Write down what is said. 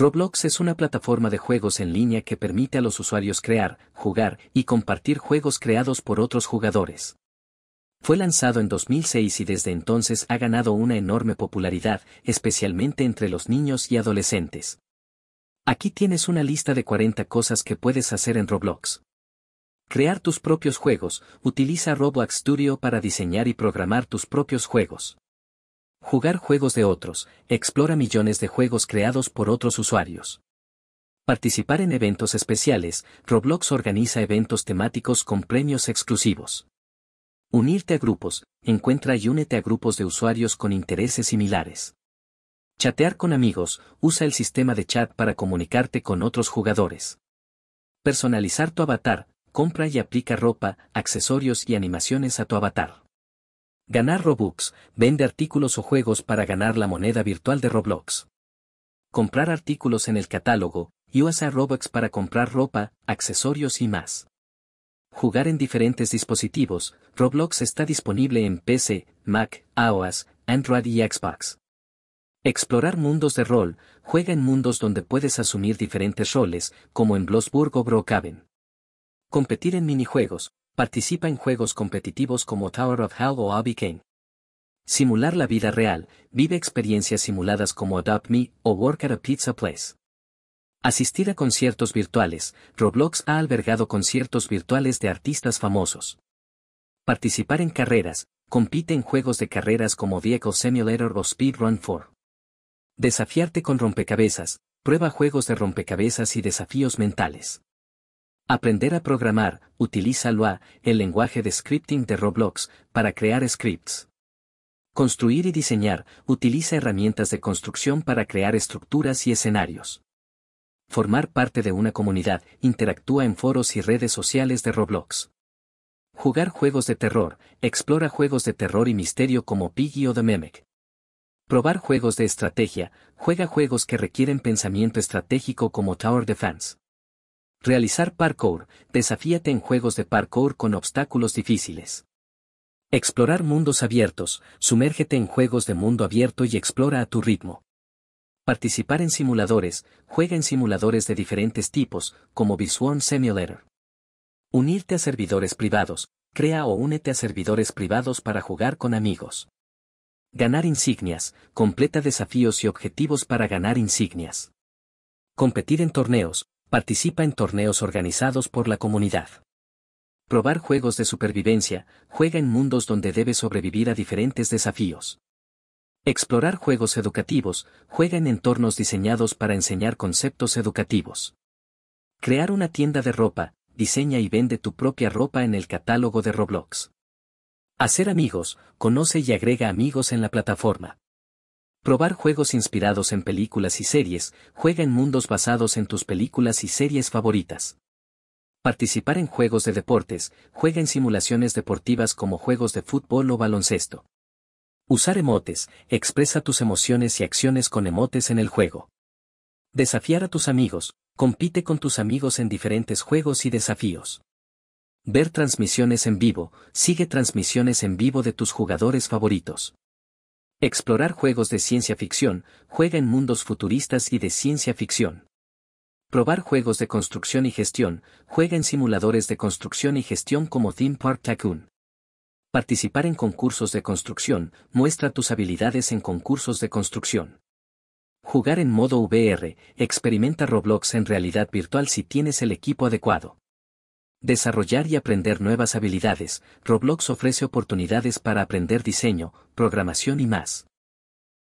Roblox es una plataforma de juegos en línea que permite a los usuarios crear, jugar y compartir juegos creados por otros jugadores. Fue lanzado en 2006 y desde entonces ha ganado una enorme popularidad, especialmente entre los niños y adolescentes. Aquí tienes una lista de 40 cosas que puedes hacer en Roblox. Crear tus propios juegos, utiliza Roblox Studio para diseñar y programar tus propios juegos. Jugar juegos de otros, explora millones de juegos creados por otros usuarios. Participar en eventos especiales, Roblox organiza eventos temáticos con premios exclusivos. Unirte a grupos, encuentra y únete a grupos de usuarios con intereses similares. Chatear con amigos, usa el sistema de chat para comunicarte con otros jugadores. Personalizar tu avatar, compra y aplica ropa, accesorios y animaciones a tu avatar. Ganar Robux, vende artículos o juegos para ganar la moneda virtual de Roblox. Comprar artículos en el catálogo, usa Robux para comprar ropa, accesorios y más. Jugar en diferentes dispositivos, Roblox está disponible en PC, Mac, iOS, Android y Xbox. Explorar mundos de rol, juega en mundos donde puedes asumir diferentes roles, como en Blossburg o Brookhaven. Competir en minijuegos, Participa en juegos competitivos como Tower of Hell o Abby Kane. Simular la vida real, vive experiencias simuladas como Adopt Me o Work at a Pizza Place. Asistir a conciertos virtuales, Roblox ha albergado conciertos virtuales de artistas famosos. Participar en carreras, compite en juegos de carreras como Vehicle Simulator o Speedrun 4. Desafiarte con rompecabezas, prueba juegos de rompecabezas y desafíos mentales. Aprender a programar, utiliza Lua, el lenguaje de scripting de Roblox, para crear scripts. Construir y diseñar, utiliza herramientas de construcción para crear estructuras y escenarios. Formar parte de una comunidad, interactúa en foros y redes sociales de Roblox. Jugar juegos de terror, explora juegos de terror y misterio como Piggy o The Mimic. Probar juegos de estrategia, juega juegos que requieren pensamiento estratégico como Tower Defense. Realizar parkour, desafíate en juegos de parkour con obstáculos difíciles. Explorar mundos abiertos, sumérgete en juegos de mundo abierto y explora a tu ritmo. Participar en simuladores, juega en simuladores de diferentes tipos, como Visual Simulator. Unirte a servidores privados, crea o únete a servidores privados para jugar con amigos. Ganar insignias, completa desafíos y objetivos para ganar insignias. Competir en torneos, Participa en torneos organizados por la comunidad. Probar juegos de supervivencia, juega en mundos donde debes sobrevivir a diferentes desafíos. Explorar juegos educativos, juega en entornos diseñados para enseñar conceptos educativos. Crear una tienda de ropa, diseña y vende tu propia ropa en el catálogo de Roblox. Hacer amigos, conoce y agrega amigos en la plataforma. Probar juegos inspirados en películas y series, juega en mundos basados en tus películas y series favoritas. Participar en juegos de deportes, juega en simulaciones deportivas como juegos de fútbol o baloncesto. Usar emotes, expresa tus emociones y acciones con emotes en el juego. Desafiar a tus amigos, compite con tus amigos en diferentes juegos y desafíos. Ver transmisiones en vivo, sigue transmisiones en vivo de tus jugadores favoritos. Explorar juegos de ciencia ficción, juega en mundos futuristas y de ciencia ficción. Probar juegos de construcción y gestión, juega en simuladores de construcción y gestión como Theme Park Tycoon. Participar en concursos de construcción, muestra tus habilidades en concursos de construcción. Jugar en modo VR, experimenta Roblox en realidad virtual si tienes el equipo adecuado. Desarrollar y aprender nuevas habilidades, Roblox ofrece oportunidades para aprender diseño, programación y más.